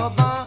Bye-bye.